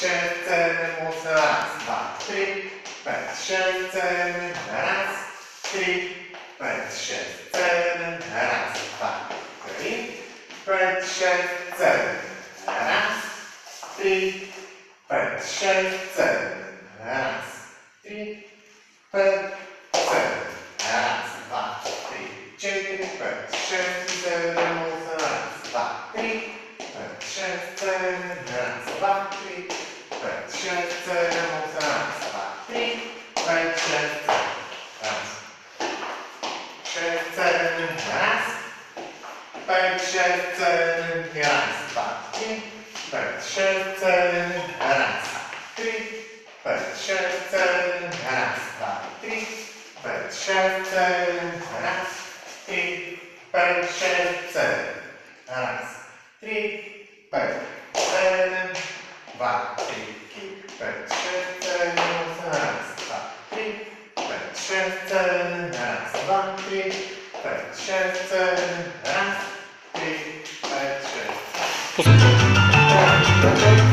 siedzimy, mus, raz, dwa, trzy, bez siedzimy, raz, trzy, bez siedzimy, raz, dwa, trzy, bez siedzimy, raz, trzy, bez siedzimy, raz, trzy, bez siedzimy, raz, dwa, trzy, cztery, bez siedzimy, mus, raz, dwa, trzy, bez siedzimy, raz, dwa, trzy, bez siedzimy, raz, trzy, bez siedzimy, raz, dwa, trzy, bez siedzimy, raz, trzy, bez siedzimy, raz, trzy, bez siedzimy, dwa, trzy, bez siedzimy, raz, dwa, trzy, bez siedzimy, raz, dwa, trzy, bez siedzimy, raz, そうそう